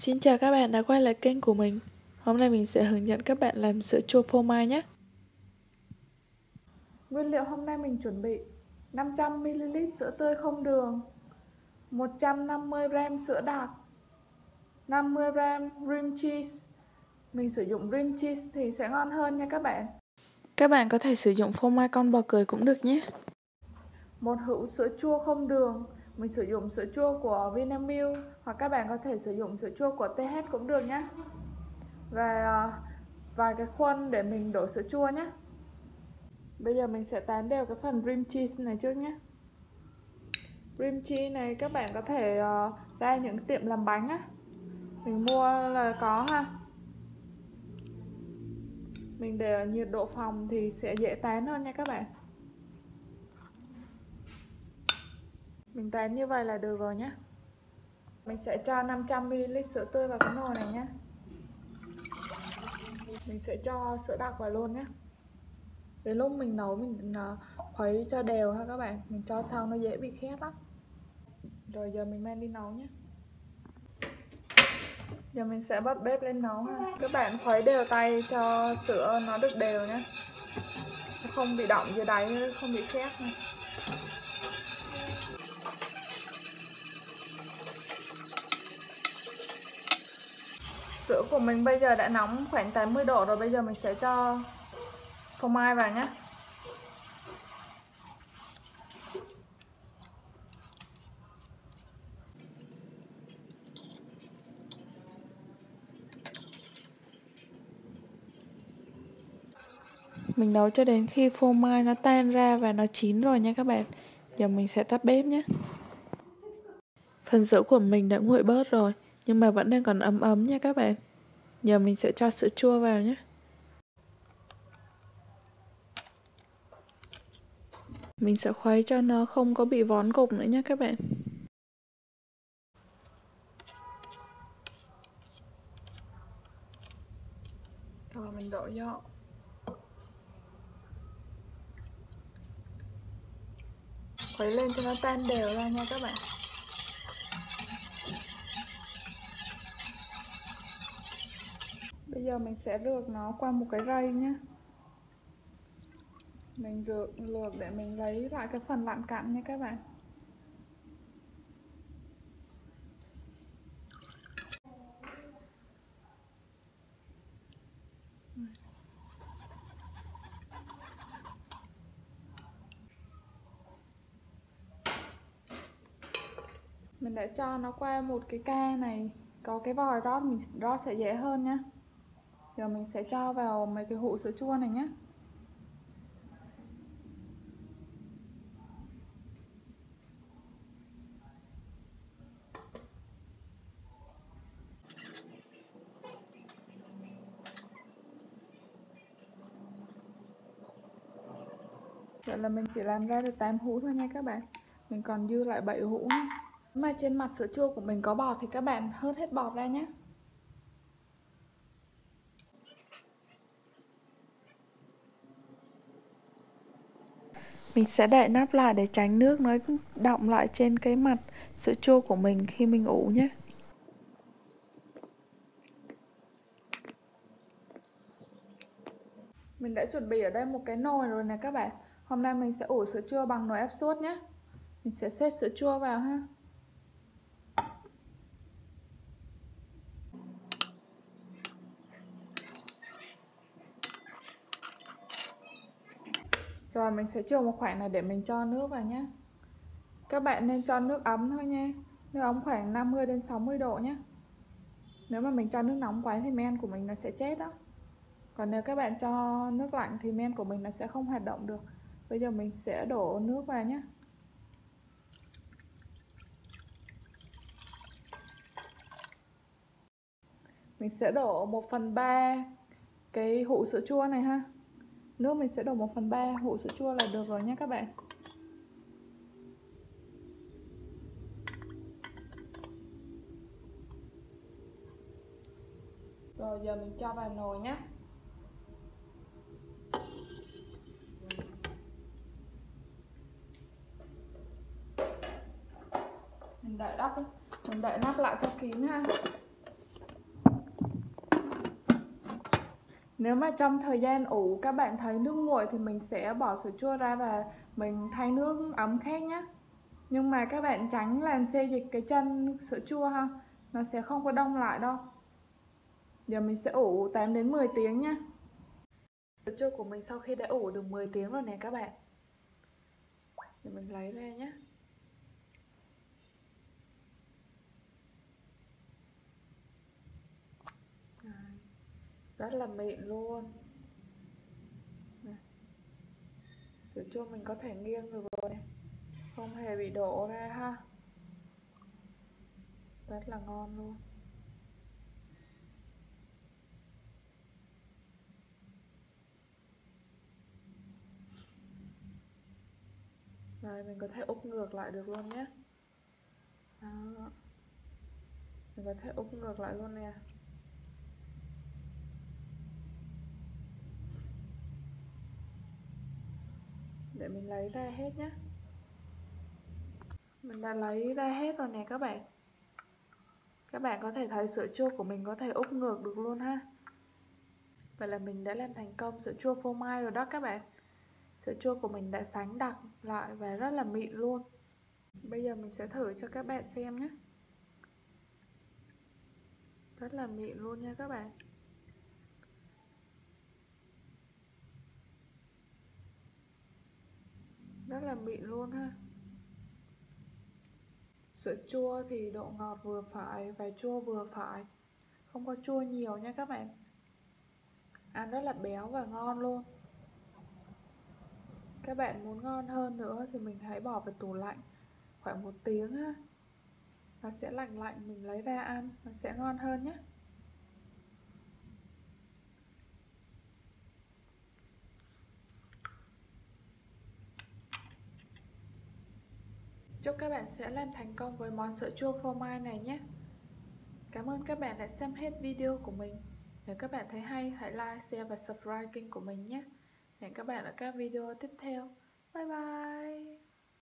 Xin chào các bạn đã quay lại kênh của mình. Hôm nay mình sẽ hướng dẫn các bạn làm sữa chua phô mai nhé. Nguyên liệu hôm nay mình chuẩn bị 500ml sữa tươi không đường 150g sữa đặc 50g cream cheese. Mình sử dụng cream cheese thì sẽ ngon hơn nha các bạn. Các bạn có thể sử dụng phô mai con bò cười cũng được nhé. Một hũ sữa chua không đường mình sử dụng sữa chua của Vinamilk hoặc các bạn có thể sử dụng sữa chua của TH cũng được nhé. Và ờ, vài cái khuôn để mình đổ sữa chua nhé. Bây giờ mình sẽ tán đều cái phần cream cheese này trước nhé. Cream cheese này các bạn có thể uh, ra những tiệm làm bánh á. Mình mua là có ha. Mình để ở nhiệt độ phòng thì sẽ dễ tán hơn nha các bạn. Mình tán như vậy là được rồi nhé Mình sẽ cho 500ml sữa tươi vào cái nồi này nhé Mình sẽ cho sữa đặc vào luôn nhé Đến lúc mình nấu mình ờ, khuấy cho đều ha các bạn. Mình cho sau nó dễ bị khét lắm. Rồi giờ mình mang đi nấu nhé Giờ mình sẽ bắt bếp lên nấu ha. Các bạn khuấy đều tay cho sữa nó được đều nhé Không bị động dưới đáy, không bị khét nha Sữa của mình bây giờ đã nóng khoảng 80 độ rồi, Bây giờ mình sẽ cho phô mai vào nhé. Mình nấu cho đến khi phô mai nó tan ra và nó chín rồi nha các bạn. Giờ mình sẽ tắt bếp nhé. Phần sữa của mình đã nguội bớt rồi, Nhưng mà vẫn đang còn ấm ấm nha các bạn. Giờ mình sẽ cho sữa chua vào nhé. Mình sẽ khuấy cho nó không có bị vón cục nữa nhé các bạn. Rồi, mình đổ vô. Khuấy lên cho nó tan đều ra nha các bạn. Bây giờ mình sẽ lược nó qua một cái rây nhé Mình lược, lược để mình lấy lại cái phần lặn cặn nha các bạn. Mình đã cho nó qua một cái ca này, có cái vòi rót, mình rót sẽ dễ hơn nhá. giờ mình sẽ cho vào mấy cái hũ sữa chua này nhé Vậy là mình chỉ làm ra được 8 hũ thôi nha các bạn Mình còn dư lại 7 hũ nữa. Mà trên mặt sữa chua của mình có bọt thì các bạn hớt hết bọt ra nhé Mình sẽ đậy nắp lại để tránh nước nó đọng lại trên cái mặt sữa chua của mình khi mình ủ nhé. Mình đã chuẩn bị ở đây một cái nồi rồi nè các bạn. Hôm nay mình sẽ ủ sữa chua bằng nồi ép suốt nhé. Mình sẽ xếp sữa chua vào ha. Rồi, mình sẽ chờ một khoảng này để mình cho nước vào nhé Các bạn nên cho nước ấm thôi nha. Nước ấm khoảng 50 đến 60 độ nhé Nếu mà mình cho nước nóng quá thì men của mình nó sẽ chết đó. Còn nếu các bạn cho nước lạnh thì men của mình nó sẽ không hoạt động được. Bây giờ mình sẽ đổ nước vào nhé Mình sẽ đổ 1 phần 3 cái hũ sữa chua này ha. Nước mình sẽ đổ 1 phần 3 hũ sữa chua là được rồi nhé các bạn. Rồi, giờ mình cho vào nồi nhé Mình đậy đắp, Mình đậy nắp lại cho kín ha. Nếu mà trong thời gian ủ các bạn thấy nước nguội thì mình sẽ bỏ sữa chua ra và mình thay nước ấm khác nhé. Nhưng mà các bạn tránh làm xê dịch cái chân sữa chua ha, nó sẽ không có đông lại đâu. Giờ mình sẽ ủ 8 đến 10 tiếng nhé. Sữa chua của mình sau khi đã ủ được 10 tiếng rồi nè các bạn. Để mình lấy ra nhé. Rất là mịn luôn. Sữa chua mình có thể nghiêng được rồi không hề bị đổ ra ha. Rất là ngon luôn. Rồi mình có thể úp ngược lại được luôn nhé. Đó. Mình có thể úp ngược lại luôn nè. Để mình lấy ra hết nhé Mình đã lấy ra hết rồi nè các bạn. Các bạn có thể thấy sữa chua của mình có thể úp ngược được luôn ha. Vậy là mình đã làm thành công sữa chua phô mai rồi đó các bạn. Sữa chua của mình đã sánh đặc lại và rất là mịn luôn. Bây giờ mình sẽ thử cho các bạn xem nhé Rất là mịn luôn nha các bạn. Rất là mịn luôn ha. Sữa chua thì độ ngọt vừa phải và chua vừa phải. Không có chua nhiều nha các bạn. Ăn rất là béo và ngon luôn. Các bạn muốn ngon hơn nữa thì mình hãy bỏ vào tủ lạnh khoảng một tiếng ha. Nó sẽ lạnh lạnh, mình lấy ra ăn, nó sẽ ngon hơn nhé Chúc các bạn sẽ làm thành công với món sữa chua phô mai này nhé Cảm ơn các bạn đã xem hết video của mình Nếu các bạn thấy hay hãy like, share và subscribe kênh của mình nhé Hẹn các bạn ở các video tiếp theo. Bye bye!